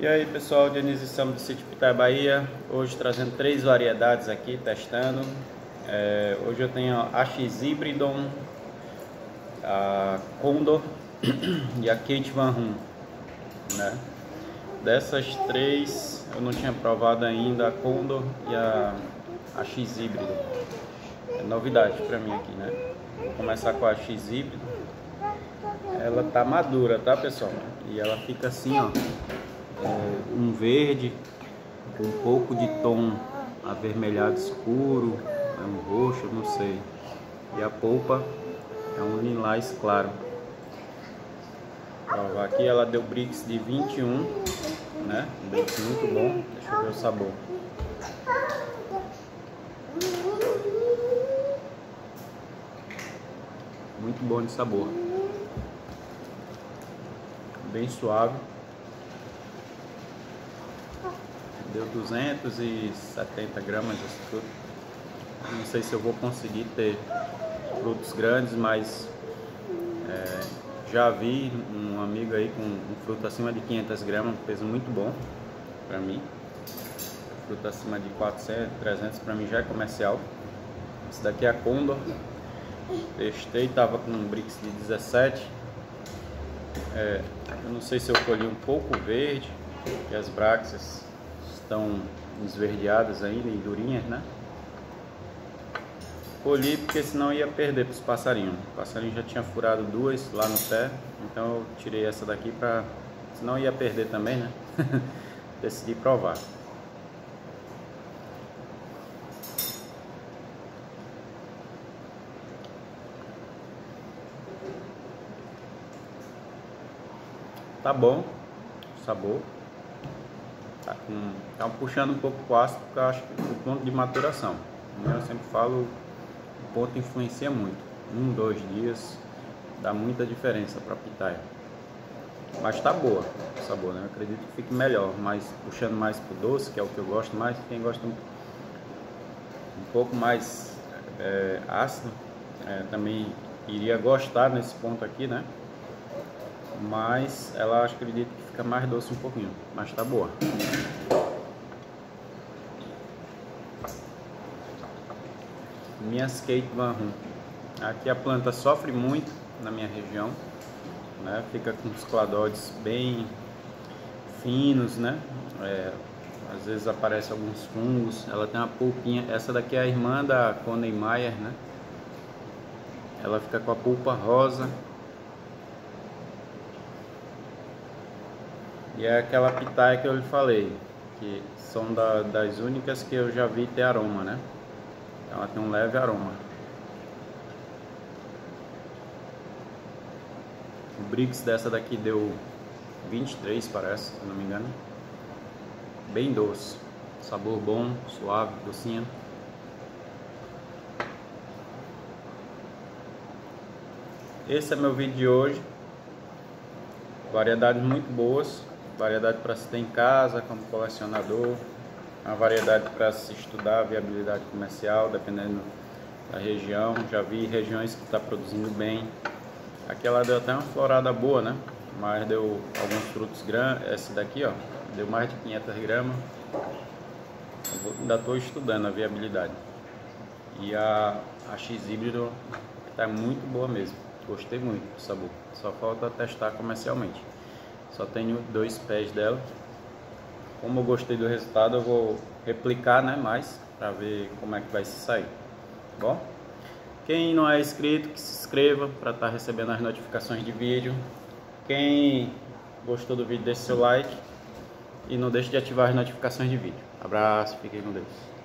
E aí pessoal, Dionísio Samos do Sítio Pitaia Bahia, hoje trazendo três variedades aqui, testando. É, hoje eu tenho a X Hybridon, a Condor e a Kate Van Rum, né? Dessas três eu não tinha provado ainda a Condor e a, a X. É novidade para mim aqui, né? Vou começar com a X Híbrido. Ela tá madura, tá pessoal? E ela fica assim, ó um verde com um pouco de tom avermelhado escuro, é um roxo, não sei. E a polpa é um lilás claro. Aqui ela deu brix de 21, né? Um brix muito bom. Deixa eu ver o sabor. Muito bom de sabor. Bem suave. Deu 270 gramas esse fruto. Não sei se eu vou conseguir ter frutos grandes, mas é, já vi um amigo aí com um fruto acima de 500 gramas, peso muito bom para mim. Fruto acima de 400, 300 para mim já é comercial. Esse daqui é a Condor. Testei, tava com um Brix de 17. É, eu não sei se eu colhi um pouco verde, e as braxas estão esverdeadas ainda e durinhas, né? Colhi porque senão ia perder para os passarinhos. O passarinho já tinha furado duas lá no pé, então eu tirei essa daqui para senão ia perder também, né? Decidi provar. Tá bom, sabor. Tá, com, tá puxando um pouco o ácido, porque acho que o ponto de maturação. Eu sempre falo, o ponto influencia muito. Um, dois dias dá muita diferença para a pitaia. Mas tá boa o sabor, né? Eu acredito que fique melhor, mas puxando mais pro doce, que é o que eu gosto mais. Quem gosta um, um pouco mais é, ácido, é, também iria gostar nesse ponto aqui, né? Mas ela acho que acredito que fica mais doce um pouquinho, mas tá boa. Minha skate van rum. Aqui a planta sofre muito na minha região, né? Fica com os cladóides bem finos, né? É, às vezes aparece alguns fungos. Ela tem uma polpinha. Essa daqui é a irmã da Coney Meyer, né? Ela fica com a polpa rosa E é aquela pitaia que eu lhe falei, que são da, das únicas que eu já vi ter aroma, né? Ela tem um leve aroma. O Brix dessa daqui deu 23, parece, se não me engano. Bem doce. Sabor bom, suave, docinha. Esse é meu vídeo de hoje. Variedades muito boas variedade para se ter em casa como colecionador, uma variedade para se estudar a viabilidade comercial, dependendo da região. Já vi regiões que está produzindo bem. Aqui ela deu até uma florada boa, né? Mas deu alguns frutos grandes. Esse daqui, ó, deu mais de 500 gramas. Ainda estou estudando a viabilidade. E a, a X híbrido está muito boa mesmo. Gostei muito do sabor. Só falta testar comercialmente. Só tenho dois pés dela. Como eu gostei do resultado, eu vou replicar né, mais para ver como é que vai se sair. Tá bom? Quem não é inscrito, que se inscreva para estar tá recebendo as notificações de vídeo. Quem gostou do vídeo, deixe seu like e não deixe de ativar as notificações de vídeo. Abraço, fiquem com Deus.